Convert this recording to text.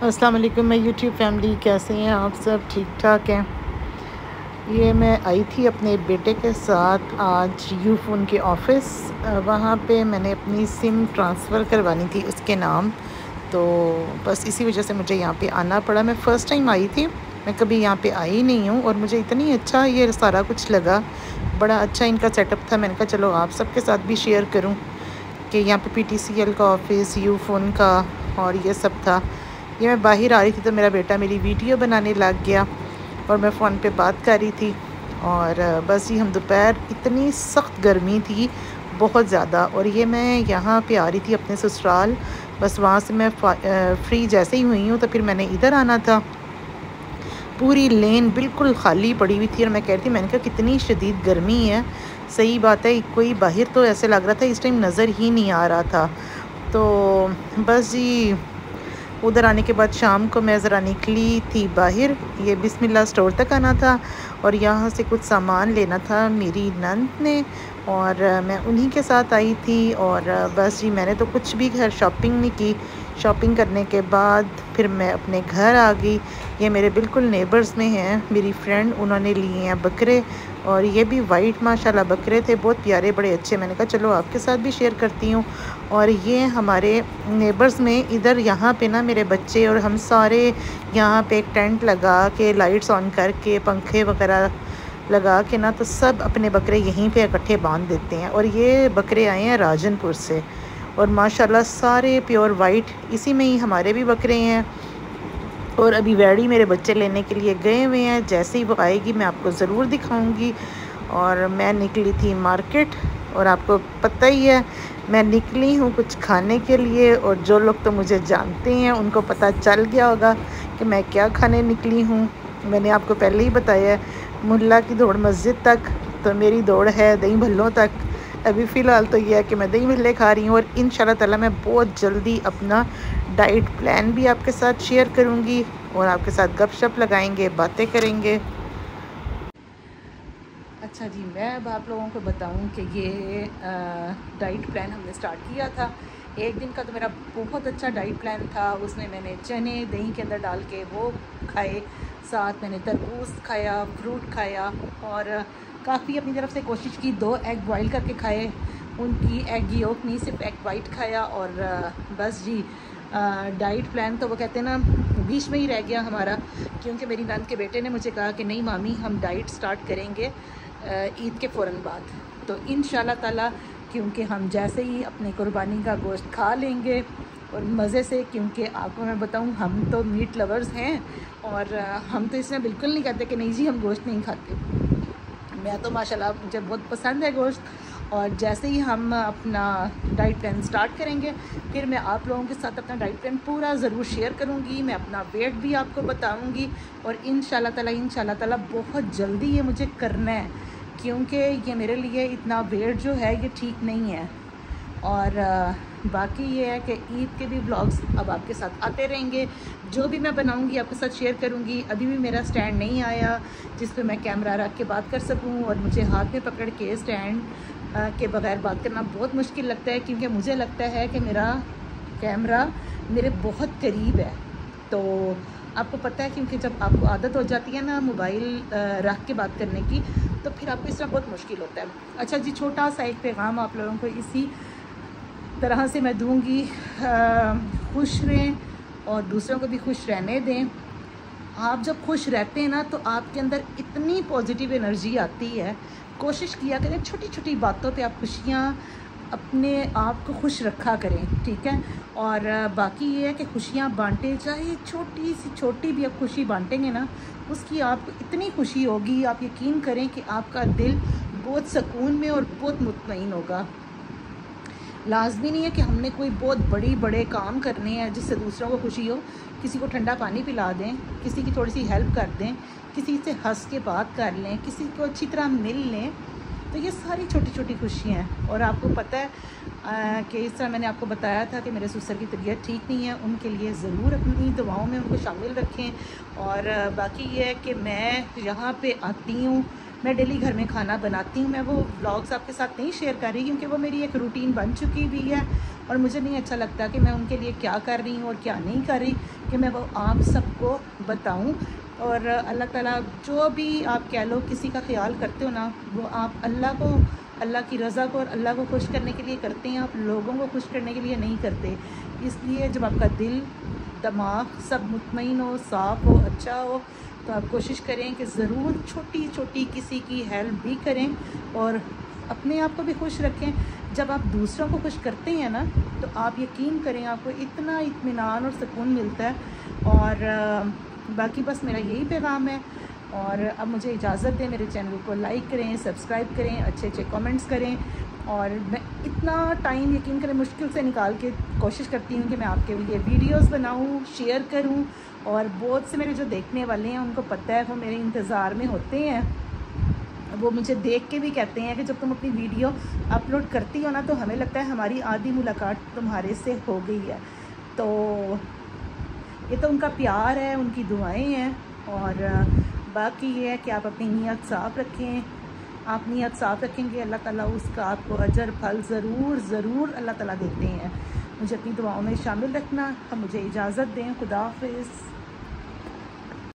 السلام علیکم، میں یوٹیوب فیملی کیسے ہیں؟ آپ سب ٹھیک ٹھاک ہیں؟ یہ میں آئی تھی اپنے بیٹے کے ساتھ آج یو فون کے آفس۔ وہاں پہ میں نے اپنی سم ٹرانسفر کروانی تھی اس کے نام۔ تو بس اسی وجہ سے مجھے یہاں پہ آنا پڑا۔ میں فرسٹ ٹائم آئی تھی، میں کبھی یہاں پہ آئی نہیں ہوں۔ اور مجھے اتنی اچھا یہ سارا کچھ لگا، بڑا اچھا ان کا سیٹ اپ تھا۔ میں نے کہا، چلو آپ سب کے ساتھ بھی شیئر کروں کہ یہاں پہ پی ٹی سی ایل کا آفس یو فون کا اور یہ سب تھا۔ یہ میں باہر آ رہی تھی تو میرا بیٹا میری ویڈیو بنانے لگ گیا اور میں فون پہ بات کر رہی تھی اور بس یہ ہم دوپہر اتنی سخت گرمی تھی، بہت زیادہ اور یہ میں یہاں پہ آ رہی تھی اپنے سسرال، بس وہاں سے میں فری جیسے ہی ہوئی ہوں تو پھر میں نے ادھر آنا تھا۔ پوری لین بالکل خالی پڑی ہوئی تھی اور میں کہتی میں نے کہا کتنی شدید گرمی ہے۔ صحیح بات ہے، کوئی باہر تو ایسے لگ رہا تھا اس ٹائم نظر ہی نہیں آ رہا تھا۔ تو بس جی ادھر آنے کے بعد شام کو میں ذرا نکلی تھی باہر۔ یہ بسم اللہ سٹور تک آنا تھا اور یہاں سے کچھ سامان لینا تھا میری نند نے اور میں انہی کے ساتھ آئی تھی اور بس جی میں نے تو کچھ بھی گھر شاپنگ نہیں کی۔ شاپنگ کرنے کے بعد پھر میں اپنے گھر آ گئی۔ یہ میرے بالکل نیبرز میں ہیں۔ میری فرینڈ انہوں نے لیے ہیں بکرے۔ اور یہ بھی وائٹ ماشاءاللہ، بکرے تھے، بہت پیارے، بڑے اچھے۔ میں نے کہا، چلو، آپ کے ساتھ بھی شیئر کرتی ہوں۔ اور یہ ہمارے نیبرز میں ادھر یہاں پہ نا میرے بچے اور ہم سارے یہاں پہ ایک ٹینٹ لگا کے لائٹس آن کر کے، پنکھے وغیرہ لگا کے نا، تو سب اپنے بکرے یہیں پہ اکٹھے باندھ دیتے ہیں۔ اور یہ بکرے آئے ہیں راجن پور سے۔ اور ماشاءاللہ، سارے پیور وائٹ اسی میں ہی ہمارے بھی بکرے ہیں۔ اور ابھی ویڑی میرے بچے لینے کے لیے گئے ہوئے ہیں۔ جیسے ہی وہ آئے گی، میں آپ کو ضرور دکھاؤں گی۔ اور میں نکلی تھی مارکیٹ اور آپ کو پتہ ہی ہے، میں نکلی ہوں کچھ کھانے کے لیے۔ اور جو لوگ تو مجھے جانتے ہیں، ان کو پتہ چل گیا ہوگا کہ میں کیا کھانے نکلی ہوں۔ میں نے آپ کو پہلے ہی بتایا ہے، ملا کی دوڑ مسجد تک تو میری دوڑ ہے دہی بھلوں تک۔ ابھی فی الحال تو یہ ہے کہ میں دہی بھلے کھا رہی ہوں اور ان شاء اللہ تعالیٰ میں بہت جلدی اپنا ڈائٹ پلان بھی آپ کے ساتھ شیئر کروں گی اور آپ کے ساتھ گپ شپ لگائیں گے، باتیں کریں گے۔ اچھا جی میں اب آپ لوگوں کو بتاؤں کہ یہ ڈائٹ پلان ہم نے سٹارٹ کیا تھا۔ ایک دن کا تو میرا بہت اچھا ڈائٹ پلان تھا۔ اس میں میں نے چنے دہی کے اندر ڈال کے وہ کھائے، ساتھ میں نے تربوز کھایا، فروٹ کھایا اور کافی اپنی طرف سے کوشش کی۔ دو ایگ بوائل کر کے کھائے۔ ان کی ایگ یوک نہیں، صرف ایگ وائٹ کھایا اور بس جی۔ ڈائٹ پلان تو وہ کہتے ہیں نا، بیچ میں ہی رہ گیا ہمارا۔ کیونکہ میری نند کے بیٹے نے مجھے کہا کہ نہیں مامی، ہم ڈائٹ سٹارٹ کریں گے عید کے فوراً بعد۔ تو ان شاء اللہ تعالیٰ، کیونکہ ہم جیسے ہی اپنے قربانی کا گوشت کھا لیں گے، اور مزے سے، کیونکہ آپ کو میں بتاؤں، ہم تو میٹ لورز ہیں، اور ہم تو اس میں بالکل نہیں کہتے کہ نہیں جی ہم گوشت نہیں کھاتے۔ میں تو ماشاء اللہ مجھے بہت پسند ہے گوشت اور جیسے ہی ہم اپنا ڈائٹ پلان سٹارٹ کریں گے، پھر میں آپ لوگوں کے ساتھ اپنا ڈائٹ پلان پورا ضرور شیئر کروں گی، میں اپنا ویٹ بھی آپ کو بتاؤں گی اور ان شاء اللہ تعالیٰ ان شاء اللہ تعالیٰ بہت جلدی یہ مجھے کرنا ہے، کیونکہ یہ میرے لیے اتنا ویٹ جو ہے، یہ ٹھیک نہیں ہے۔ اور باقی یہ ہے کہ عید کے بھی بلاگز اب آپ کے ساتھ آتے رہیں گے۔ جو بھی میں بناؤں گی، آپ کے ساتھ شیئر کروں گی۔ ابھی بھی میرا سٹینڈ نہیں آیا، جس پہ میں کیمرہ رکھ کے بات کر سکوں اور مجھے ہاتھ میں پکڑ کے سٹینڈ کے بغیر بات کرنا بہت مشکل لگتا ہے کیونکہ مجھے لگتا ہے کہ میرا کیمرہ میرے بہت قریب ہے۔ تو آپ کو پتہ ہے کیونکہ جب آپ کو عادت ہو جاتی ہے نا موبائل رکھ کے بات کرنے کی، تو پھر آپ کو اس طرح بہت مشکل ہوتا ہے۔ اچھا جی چھوٹا سا ایک پیغام آپ لوگوں کو اسی طرح سے میں دوں گی۔ خوش رہیں اور دوسروں کو بھی خوش رہنے دیں۔ آپ جب خوش رہتے ہیں نا تو آپ کے اندر اتنی پازیٹیو انرجی آتی ہے۔ کوشش کیا کریں، چھوٹی چھوٹی باتوں پہ آپ خوشیاں اپنے آپ کو خوش رکھا کریں، ٹھیک ہے؟ اور باقی یہ ہے کہ خوشیاں بانٹیں، چاہے چھوٹی سی چھوٹی بھی آپ خوشی بانٹیں گے نا، اس کی آپ کو اتنی خوشی ہوگی، آپ یقین کریں کہ آپ کا دل بہت سکون میں اور بہت مطمئن ہوگا۔ لازمی نہیں ہے کہ ہم نے کوئی بہت بڑی بڑے کام کرنے ہیں جس سے دوسروں کو خوشی ہو، کسی کو ٹھنڈا پانی پلا دیں، کسی کی تھوڑی سی ہیلپ کر دیں، کسی سے ہنس کے بات کر لیں، کسی کو اچھی طرح مل لیں، تو یہ ساری چھوٹی چھوٹی خوشیاں ہیں۔ اور آپ کو پتہ ہے کہ اس طرح میں نے آپ کو بتایا تھا کہ میرے سسر کی طبیعت ٹھیک نہیں ہے، ان کے لیے ضرور اپنی دعاؤں میں ان کو شامل رکھیں۔ اور باقی یہ ہے کہ میں یہاں پہ آتی ہوں میں ڈیلی گھر میں کھانا بناتی ہوں، میں وہ بلاگس آپ کے ساتھ نہیں شیئر کر رہی کیونکہ وہ میری ایک روٹین بن چکی بھی ہے اور مجھے نہیں اچھا لگتا کہ میں ان کے لیے کیا کر رہی ہوں اور کیا نہیں کر رہی کہ میں وہ عام سب کو بتاؤں۔ اور اللہ تعالیٰ جو بھی آپ کہہ لو کسی کا خیال کرتے ہو نا، وہ آپ اللہ کو، اللہ کی رضا کو اور اللہ کو خوش کرنے کے لیے کرتے ہیں، آپ لوگوں کو خوش کرنے کے لیے نہیں کرتے۔ اس لیے جب آپ کا دل، دماغ سب مطمئن ہو، صاف ہو اچھا ہو تو آپ کوشش کریں کہ ضرور چھوٹی چھوٹی کسی کی ہیلپ بھی کریں اور اپنے آپ کو بھی خوش رکھیں۔ جب آپ دوسروں کو خوش کرتے ہیں نا، تو آپ یقین کریں آپ کو اتنا اطمینان اور سکون ملتا ہے۔ اور باقی بس میرا یہی پیغام ہے۔ اور اب مجھے اجازت دیں میرے چینل کو لائک کریں، سبسکرائب کریں، اچھے اچھے کمنٹس کریں۔ اور میں اتنا ٹائم یقین کریں مشکل سے نکال کے کوشش کرتی ہوں کہ میں آپ کے لیے ویڈیوز بناؤں شیئر کروں اور بہت سے میرے جو دیکھنے والے ہیں، ان کو پتہ ہے، وہ میرے انتظار میں ہوتے ہیں۔ وہ مجھے دیکھ کے بھی کہتے ہیں کہ جب تم اپنی ویڈیو اپلوڈ کرتی ہو نا، تو ہمیں لگتا ہے ہماری آدھی ملاقات تمہارے سے ہو گئی ہے۔ تو یہ تو ان کا پیار ہے، ان کی دعائیں ہیں اور باقی یہ ہے کہ آپ اپنی نیت صاف رکھیں۔ آپ نیت صاف رکھیں گے، اللہ تعالیٰ اس کا آپ کو اجر، پھل ضرور ضرور اللہ تعالیٰ دیتے ہیں۔ مجھے اپنی دعاؤں میں شامل رکھنا اور مجھے اجازت دیں۔ خدا حافظ۔